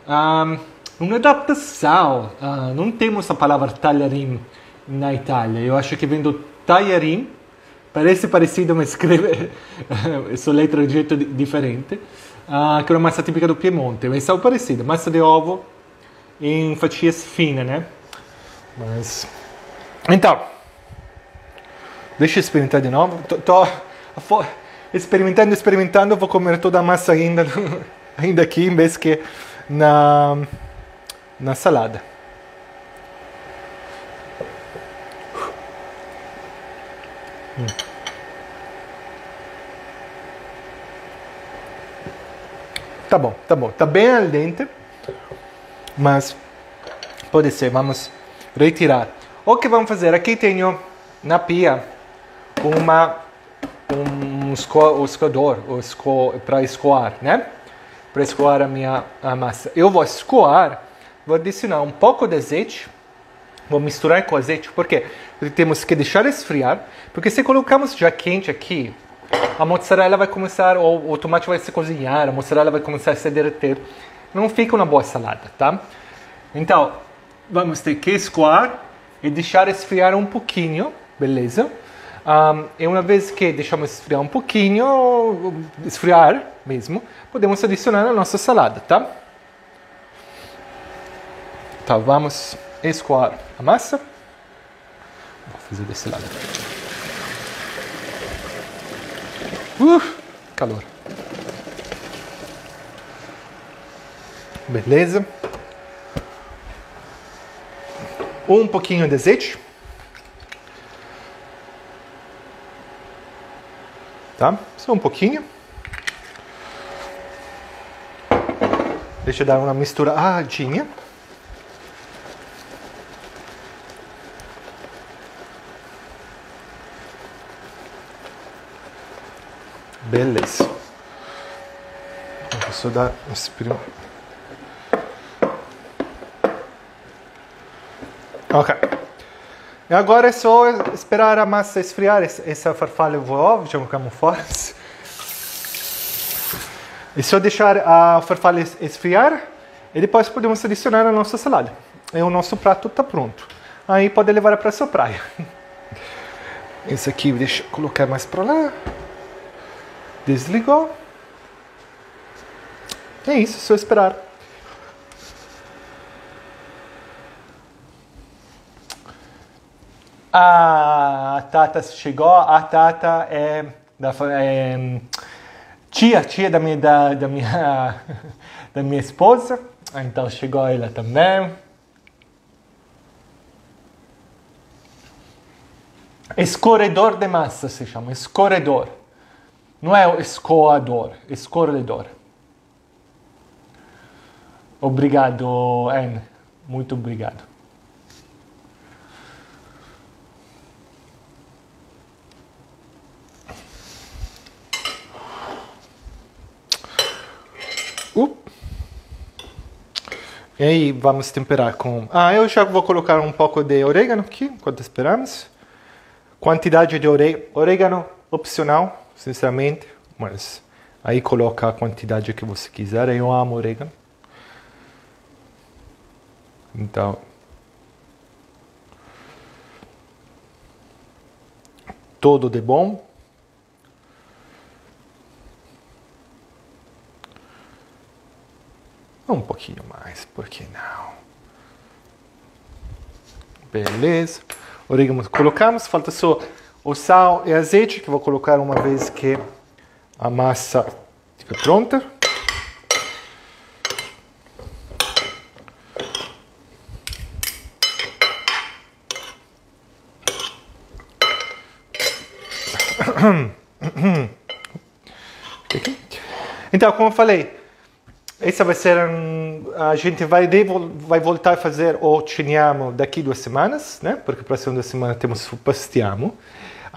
S1: um, uma adaptação. Uh, não temos a palavra talharim na Itália. Eu acho que vem do talharim. Parece parecido, mas escreve sua letra de jeito diferente. Uh, que é uma massa típica do Piemonte. Mas são parecidas. Massa de ovo em fatias finas, né? Mas... Então, deixa eu experimentar de novo. Tô, tô experimentando, experimentando, vou comer toda a massa ainda, ainda aqui, em vez que na, na salada. Hum. Tá bom, tá bom. Tá bem al dente, mas pode ser. Vamos retirar. O que vamos fazer? Aqui tenho na pia uma um esco, escoador esco, para escoar, né? Para escoar a minha a massa. Eu vou escoar, vou adicionar um pouco de azeite, vou misturar com azeite, porque temos que deixar esfriar, porque se colocamos já quente aqui, a mozzarella vai começar, ou o tomate vai se cozinhar, a mozzarella vai começar a se derreter. Não fica uma boa salada, tá? Então, vamos ter que escoar e deixar esfriar um pouquinho, beleza? Um, e uma vez que deixamos esfriar um pouquinho, esfriar mesmo, podemos adicionar a nossa salada, tá? Tá, vamos escoar a massa. Vou fazer desse lado. Uh, calor. Beleza. Um pouquinho de azeite. Tá? Só um pouquinho. Deixa eu dar uma misturadinha. Beleza. Vou só dar um. Ok. Agora é só esperar a massa esfriar, essa farfalha voar, chamamos fora. É só deixar a farfalha esfriar e depois podemos adicionar a nossa salada. E o nosso prato está pronto. Aí pode levar para a sua praia. Esse aqui deixa eu colocar mais para lá. Desligou. É isso, só esperar. A Tata chegou, a Tata é, da, é tia, tia da minha, da, da, minha, da minha esposa, então chegou ela também. Escorredor de massa se chama, escorredor. Não é escoador, escorredor. Obrigado, Anne. Muito obrigado. E aí vamos temperar com... Ah, eu já vou colocar um pouco de orégano aqui, enquanto esperamos. Quantidade de orégano, orégano opcional, sinceramente, mas aí coloca a quantidade que você quiser. Eu amo orégano. Então, tudo de bom. Um pouquinho mais, por que não? Beleza. Orégano colocamos, falta só o sal e azeite que vou colocar uma vez que a massa estiver pronta. Então, como eu falei, essa vai ser um, a gente vai vai voltar a fazer o ciniamo daqui duas semanas, né? Porque para a segunda semana temos o pastiamo.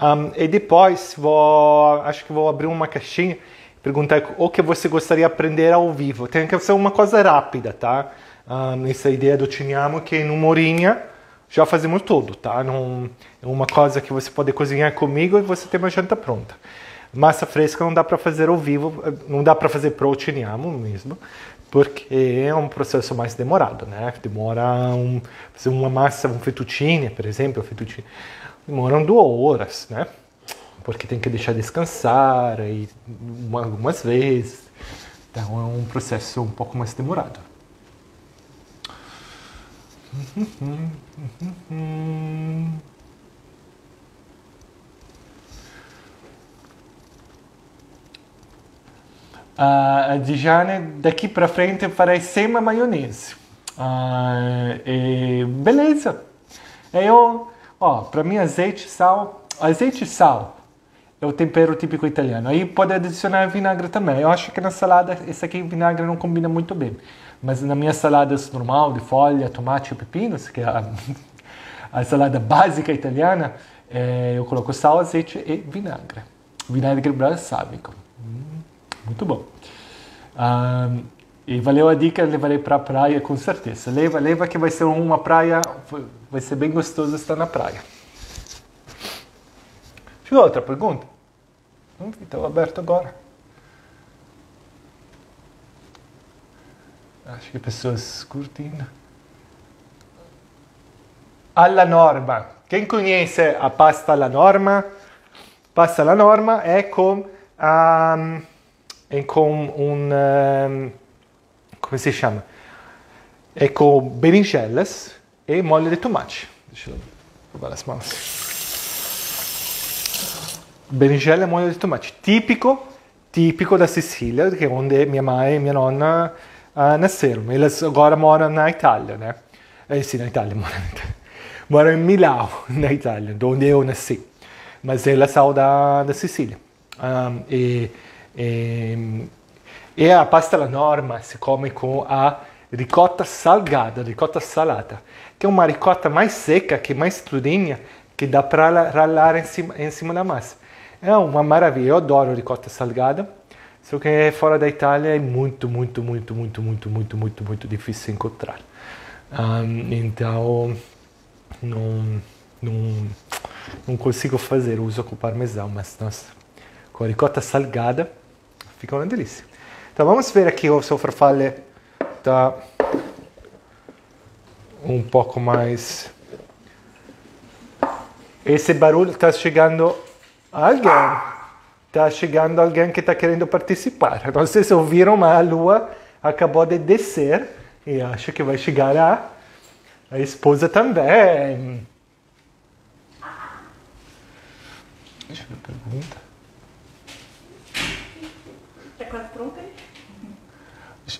S1: Um, e depois vou, acho que vou abrir uma caixinha, perguntar o que você gostaria de aprender ao vivo. Tem que ser uma coisa rápida, tá? Um, essa ideia do ciniamo que no morinha já fazemos tudo, tá? Não, é uma coisa que você pode cozinhar comigo e você tem uma janta pronta. Massa fresca não dá para fazer ao vivo, não dá para fazer pro ciniamo mesmo, porque é um processo mais demorado, né? Demora um, fazer uma massa, um fettuccine, por exemplo, fettuccine, demoram duas horas, né? Porque tem que deixar descansar e algumas vezes, então é um processo um pouco mais demorado. Uh, de Jane, daqui para frente farei sem a maionese. E beleza. Eu, ó, para mim azeite, sal, azeite e sal é o tempero típico italiano. Aí pode adicionar vinagre também. Eu acho que na salada esse aqui vinagre não combina muito bem. Mas na minha salada normal, de folha, tomate e pepinos, que é a, a salada básica italiana, é, eu coloco sal, azeite e vinagre. Vinagre balsâmico. Muito bom. Um, e valeu a dica, levarei para a praia com certeza. Leva, leva que vai ser uma praia, vai ser bem gostoso estar na praia. Chegou outra pergunta? Hum, aberto agora. Acho que pessoas curtindo. Alla norma. Quem conhece a pasta alla norma? Pasta alla norma é com, um, é com um, um, come si chama? É com berinjelas e molho de tomate. Deixa eu lavar as mãos. Berinjela e molho de tomate. Típico, típico da Sicília, que é onde minha mãe e minha nonna uh, nasceram. Eles agora moram na Itália, né? Eh, sim, na Itália, moram, moram em Milão, na Itália, onde eu nasci. Mas elas são da, da Sicília. Um, e, e, e, a pasta alla norma se come com a ricotta salgada, ricotta salata, que é uma ricotta mais seca, que mais durinha, que dá para ralar em cima, da massa. É uma maravilha, eu adoro ricotta salgada. Só que fora da Itália é muito, muito, muito, muito, muito, muito, muito, muito difícil encontrar. Um, então, não, não, não consigo fazer uso com parmesão, mas nossa, com a ricota salgada fica uma delícia. Então vamos ver aqui o seu farfalle está um pouco mais. Esse barulho está chegando alguém. Está chegando alguém que está querendo participar. Não sei se ouviram, mas a lua acabou de descer e acho que vai chegar a, a esposa também. Deixa eu pergunta.
S2: Está quase pronta?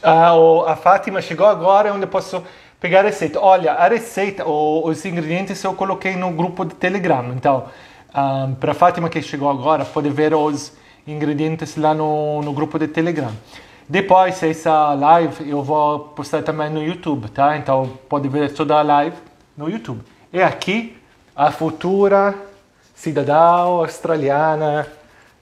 S1: Ah, a Fátima chegou agora, onde eu posso pegar a receita. Olha, a receita, os ingredientes eu coloquei no grupo de Telegram. Então, um, para Fátima que chegou agora, pode ver os ingredientes lá no, no grupo de Telegram. Depois, essa live eu vou postar também no YouTube, tá? Então, pode ver toda a live no YouTube. E aqui, a futura cidadã australiana,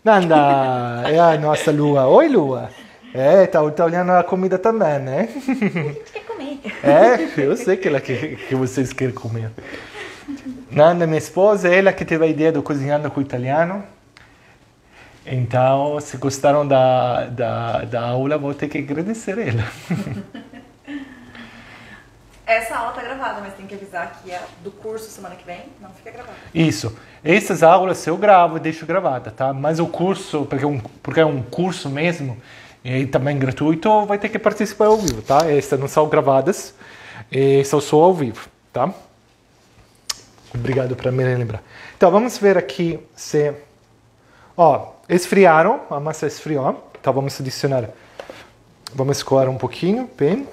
S1: Nanda, é a nossa Lua. Oi, Lua. É, tá, tá olhando a comida também, né?
S2: A gente quer comer.
S1: É, eu sei que, ela que, que vocês querem comer. Nanda, minha esposa, ela que teve a ideia do cozinhando com o italiano. Então, se gostaram da, da, da aula, vou ter que agradecer ela.
S2: Essa aula tá gravada, mas tem que avisar que a do curso semana que vem não fica gravada.
S1: Isso. Essas aulas eu gravo e deixo gravada, tá? Mas o curso, porque é um, porque é um curso mesmo, e também gratuito, vai ter que participar ao vivo, tá? Essas não são gravadas, são só ao vivo, tá? Obrigado por me lembrar. Então, vamos ver aqui se... Ó, esfriaram, a massa esfriou. Então, vamos adicionar... Vamos coar um pouquinho, bem.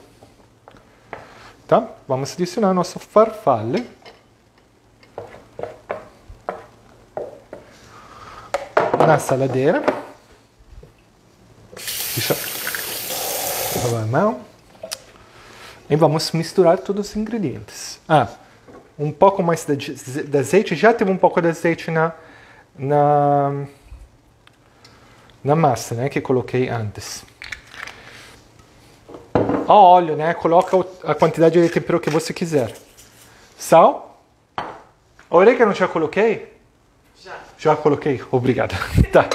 S1: Tá? Vamos adicionar nosso farfalle. Na saladeira. Deixa eu a mão. E vamos misturar todos os ingredientes. Ah, um pouco mais de, de azeite. Já teve um pouco de azeite na, na, na massa, né? Que coloquei antes. A óleo, né? Coloca a quantidade de tempero que você quiser. Sal. Orégano já coloquei?
S2: Já.
S1: Já coloquei. Obrigado. tá.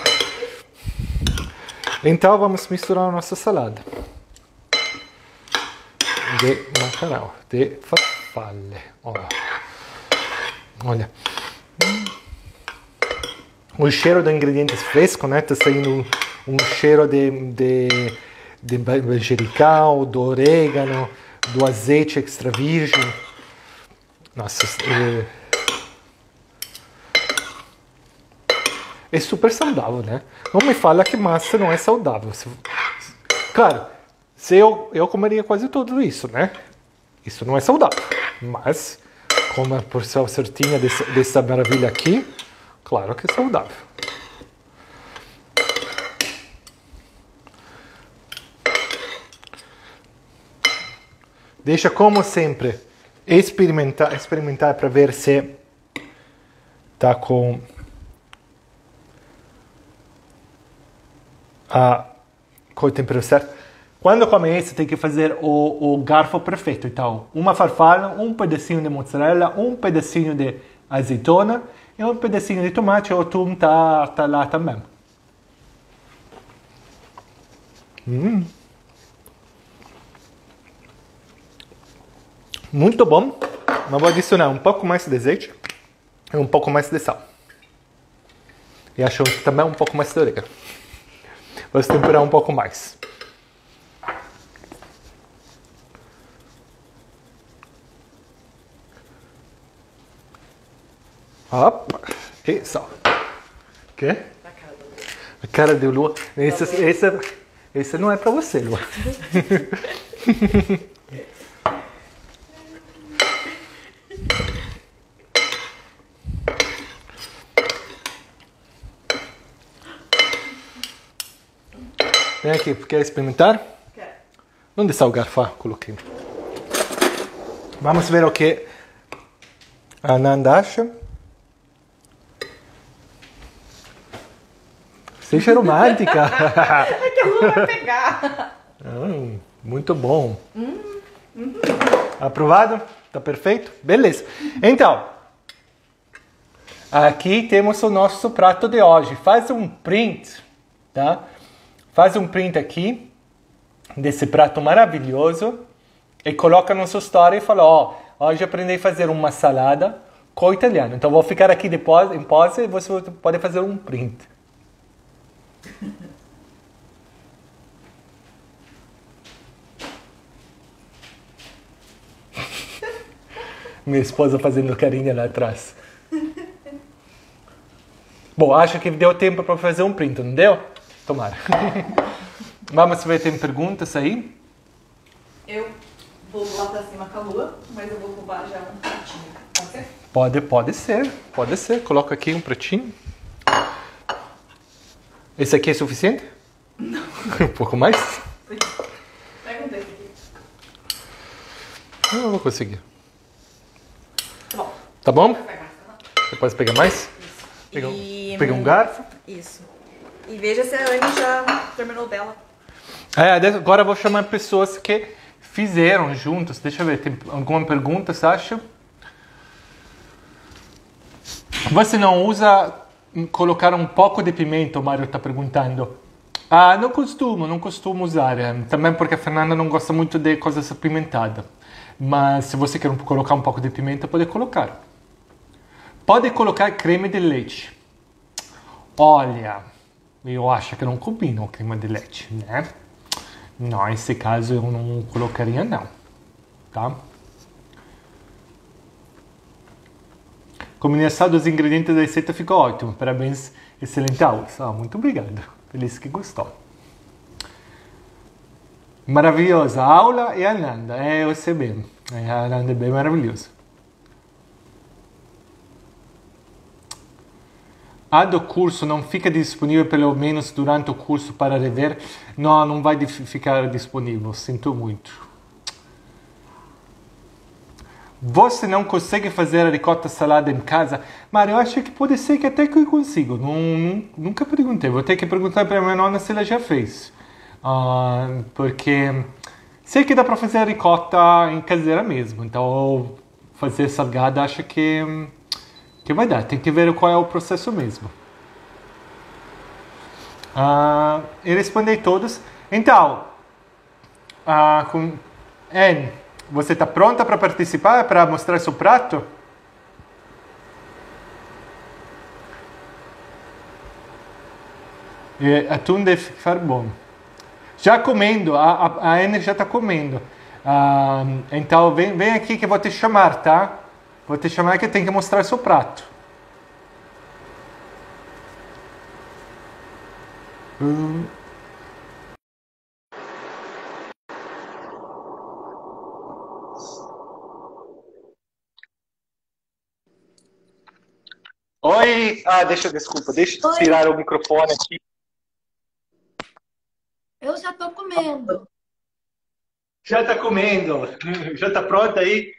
S1: Então vamos misturar a nossa salada. De macarrão, de farfalle. Olha. Olha. O cheiro dos ingredientes frescos, né? Tá saindo um cheiro de, de, de manjericão, do orégano, do azeite extra virgem. Nossa, é, é super saudável, né? Não me fala que massa não é saudável. Claro, se eu, eu comeria quase tudo isso, né? Isso não é saudável. Mas, como a porção certinha dessa, dessa maravilha aqui, claro que é saudável. Deixa como sempre experimentar, experimentar para ver se tá com a com o tempero certo. Quando come esse, tem que fazer o, o garfo perfeito. Então, uma farfalha, um pedacinho de mozzarella, um pedacinho de azeitona e um pedacinho de tomate. O atum tá, tá lá também. Hum. Muito bom. Mas vou adicionar um pouco mais de azeite e um pouco mais de sal. E acho também um pouco mais de orégano. Vou temperar um pouco mais. Opa, e só. Quê?
S2: Na cara do
S1: A cara de Lua. Esse não é pra você, Lua. Vem aqui, quer experimentar?
S2: Quero.
S1: Onde está o garfo? Coloquei. Vamos ver o que a Nanda acha. Seja romântica.
S2: É que Lu vai pegar.
S1: Hum, muito bom. Aprovado? Tá perfeito? Beleza. Então, aqui temos o nosso prato de hoje. Faz um print, tá? Faz um print aqui desse prato maravilhoso e coloca no seu story e fala, ó, hoje aprendi a fazer uma salada com italiano. Então vou ficar aqui depois em pause e você pode fazer um print. Minha esposa fazendo carinha lá atrás. Bom, acho que deu tempo para fazer um print, não deu? Tomara. Vamos ver, tem perguntas aí?
S2: Eu vou lá pra cima com a Lua, mas eu vou roubar já um pratinho. Pode ser?
S1: Pode, pode ser, pode ser. Coloca aqui um pratinho. Esse aqui é suficiente? Não. um pouco mais?
S2: Pega um desse aqui.
S1: Eu não vou conseguir.
S2: Tá bom.
S1: Tá bom?
S2: Vai mais, tá?
S1: Depois pega mais? Pega, um-
S2: E-
S1: pega um garfo.
S2: Isso. E veja se a Anne já terminou dela.
S1: É, agora vou chamar pessoas que fizeram juntos. Deixa eu ver, tem alguma pergunta, Sasha? Você não usa colocar um pouco de pimenta, o Mário está perguntando. Ah, não costumo, não costumo usar. eh, Também porque a Fernanda não gosta muito de coisas apimentadas. Mas se você quer colocar um pouco de pimenta, pode colocar. Pode colocar creme de leite. Olha, eu acho que não combina o creme de leite, né? Não, nesse caso eu não colocaria não, tá? Combinação dos ingredientes da receita ficou ótimo. Parabéns, excelente aula. Ah, muito obrigado. Feliz que gostou. Maravilhosa aula e a Nanda. É, sei bem. É, a Nanda é bem maravilhosa. A do curso não fica disponível pelo menos durante o curso para rever? Não, não vai ficar disponível. Sinto muito. Você não consegue fazer a ricota salada em casa? Mas eu acho que pode ser que até que eu consigo. Não, nunca perguntei. Vou ter que perguntar para minha nona se ela já fez. Ah, porque sei que dá para fazer a ricota em caseira mesmo. Então, fazer salgada acho que, que vai dar. Tem que ver qual é o processo mesmo. Ah, eu respondi todos. Então, ah, com... Anne, você está pronta para participar, para mostrar seu prato? É, atum deve bom. Já comendo, a, a, Anne já está comendo. Ah, então vem, vem aqui que eu vou te chamar, tá? Vou te chamar que tem que mostrar seu prato. Hum. Oi, ah, deixa, desculpa, deixa eu tirar o microfone aqui.
S3: Eu já tô comendo.
S1: Já tá comendo? Já tá pronta aí?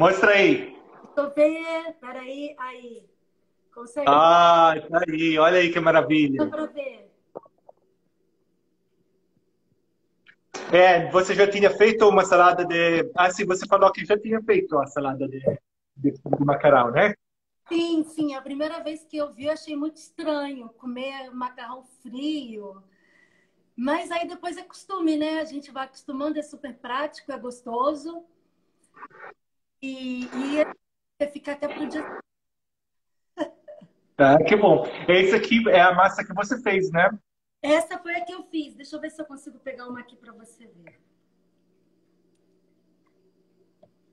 S1: Mostra aí.
S3: Tô vendo. Peraí, aí. Consegue?
S1: Ah, tá aí. Olha aí que
S3: Dá
S1: maravilha.
S3: pra ver.
S1: É, você já tinha feito uma salada de. Ah, sim, você falou que já tinha feito a salada de, de, de macarrão, né?
S3: Sim, sim. A primeira vez que eu vi, eu achei muito estranho comer macarrão frio. Mas aí depois é costume, né? A gente vai acostumando, é super prático, é gostoso. E, e fica até pro dia.
S1: Ah, que bom. Esse aqui é a massa que você fez, né?
S3: Essa foi a que eu fiz. Deixa eu ver se eu consigo pegar uma aqui para você ver.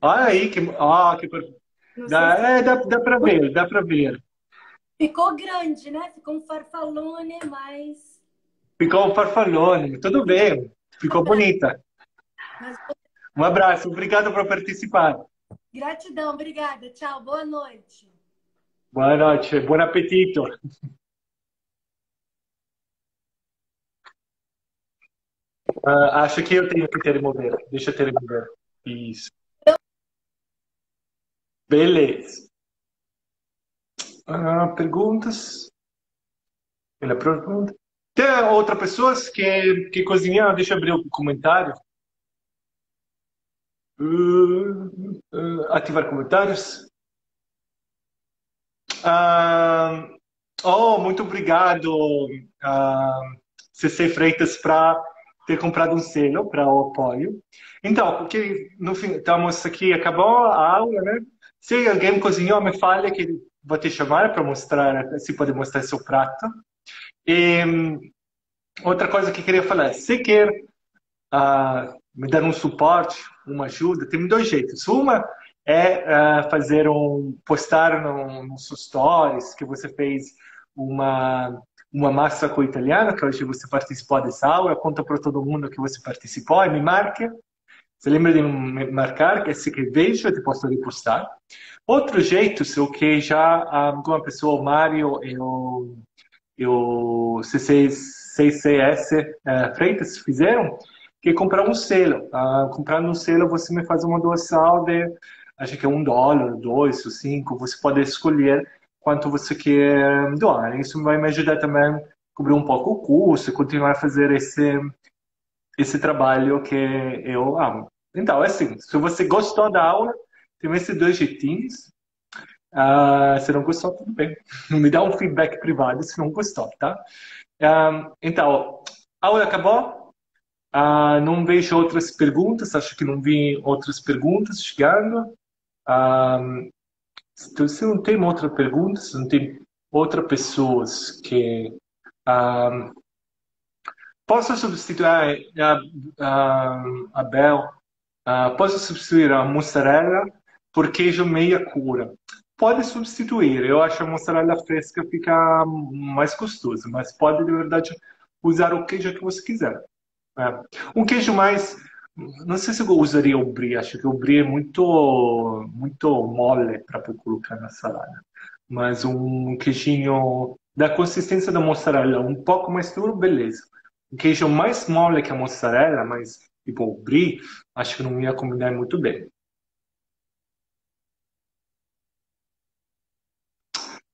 S1: Olha aí que. Ah, que dá,
S3: sei
S1: é, dá, dá pra ver, dá pra ver.
S3: se- Ficou grande, né? Ficou um farfalone, mas.
S1: Ficou um farfalone. Tudo bem. Ficou bonita.
S3: mas...
S1: Um abraço. Obrigado por participar.
S3: Gratidão, obrigada. Tchau, boa noite.
S1: Boa noite. Bom apetito. Ah, acho que eu tenho que te remover. Deixa eu te remover. Isso. Beleza. Ah, perguntas? Ela pergunta. Tem outra pessoa que, que cozinha? Deixa eu abrir o comentário. Uh, uh, ativar comentários. Oh, muito obrigado, ah, CC Freitas, para ter comprado um selo para o apoio. Então, porque no fim, estamos aqui, acabou a aula, né? Se alguém cozinhou, me fale que vou te chamar para mostrar, se pode mostrar seu prato. E outra coisa que queria falar, se quer ah, me dar um suporte, uma ajuda, tem dois jeitos. Uma é ah, fazer um postar no, nos seus stories que você fez uma uma massa com italiana que hoje você participou dessa aula, conta para todo mundo que você participou e me marca. Se lembra de me marcar, que assim que vejo eu te posso repostar. Outro jeito, se o que já alguma pessoa, o Mário e o, e o CCS uh, Freitas fizeram, que comprar um selo. Uh, comprando um selo, você me faz uma doação de, acho que é um dólar, dois ou cinco. Você pode escolher quanto você quer doar. Isso vai me ajudar também a cobrir um pouco o custo e continuar a fazer esse esse trabalho que eu amo. Então, é assim, se você gostou da aula, tem esses dois jeitinhos. Uh, se não gostou, tudo bem. Me dá um feedback privado se não gostou, tá? Um, então, a aula acabou. Uh, não vejo outras perguntas, acho que não vi outras perguntas chegando. Um, se não tem outra pergunta, se não tem outras pessoas que um, posso substituir a, a, a Bel, posso substituir a mussarela por queijo meia cura. Pode substituir, eu acho a mussarela fresca fica mais gostosa, mas pode de verdade usar o queijo que você quiser. É. Um queijo mais não sei se eu usaria o brie, acho que o brie é muito, muito mole para colocar na salada. Mas um queijinho da consistência da mozzarella, um pouco mais duro, beleza. Um queijo mais mole que a mozzarella, mas tipo o brie, acho que não ia combinar muito bem.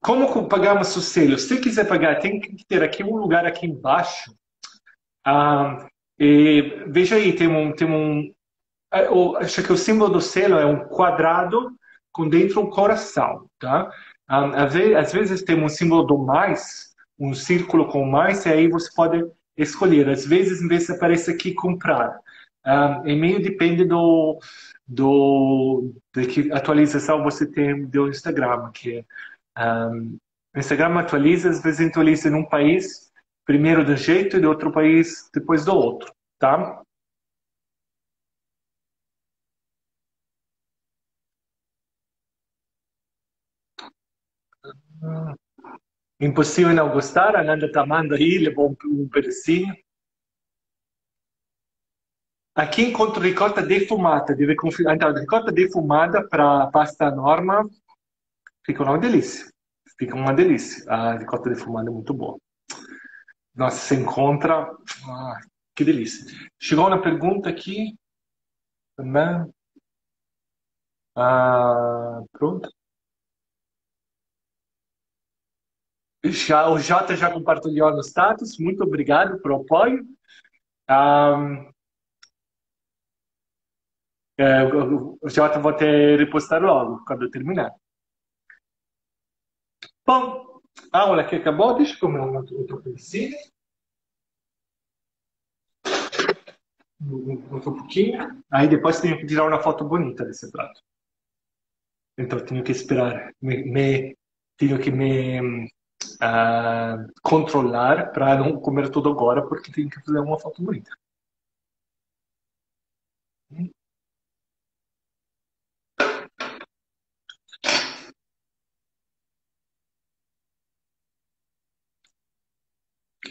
S1: Como pagamos o selo? Se quiser pagar, tem que ter aqui um lugar aqui embaixo. Ah, e, veja aí, tem um, tem um. É, acho que o símbolo do selo é um quadrado com dentro um coração, tá? Um, às vezes tem um símbolo do mais, um círculo com mais, e aí você pode escolher. Às vezes, em vez de aparece aqui comprar. Um, e meio depende do, do de que atualização você tem do Instagram, que um, o Instagram atualiza, às vezes atualiza num país primeiro de um jeito e de outro país depois do outro, tá? Impossível não gostar, a Nanda tá mandando aí, levou um, pedacinho. Aqui encontro ricotta defumada, deve confiar. Então, ricotta defumada para pasta norma fica uma delícia. Fica uma delícia. A ricotta defumada é muito boa. Nossa, se encontra. Ah, que delícia. Chegou uma pergunta aqui. Também. Ah, pronto. Já, o Jota já compartilhou no status. Muito obrigado pelo apoio. Um, é, o Jota vou ter repostar logo, quando eu terminar. Bom, a aula aqui acabou. Deixa eu comer um outro pedacinho. Um pouquinho. Aí depois tenho que tirar uma foto bonita desse prato. Então tenho que esperar. Me, me tenho que me uh, controlar para não comer tudo agora, porque tenho que fazer uma foto bonita.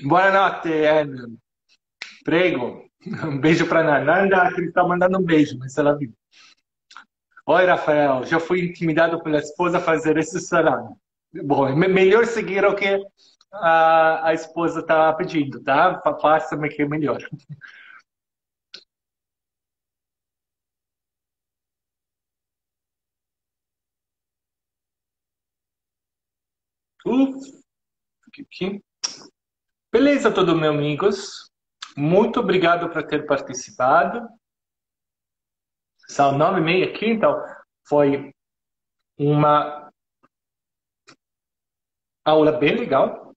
S1: Buonanotte, Anna. Prego. Um beijo para Nanda, que ele está mandando um beijo, mas ela viu. Oi, Rafael. Já fui intimidado pela esposa a fazer esse salame. Bom, é melhor seguir o que a, a esposa está pedindo, tá? Faça-me que é melhor. Uf, aqui. Beleza, todos meus amigos. Muito obrigado por ter participado. São nove e meia aqui, então foi uma aula bem legal.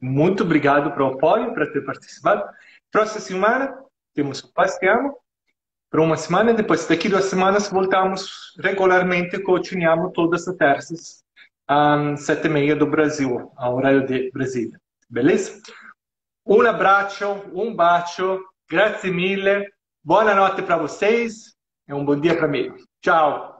S1: Muito obrigado pelo apoio, por ter participado. Próxima semana temos o Paz que Amo. Por uma semana, depois daqui duas semanas voltamos regularmente, continuamos todas as terças às sete e meia do Brasil, ao horário de Brasília. Beleza? Um abraço, um bacio, grazie mille, boa noite para vocês e um bom dia para mim. Tchau!